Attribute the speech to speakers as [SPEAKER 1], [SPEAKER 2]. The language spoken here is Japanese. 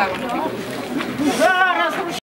[SPEAKER 1] どうも。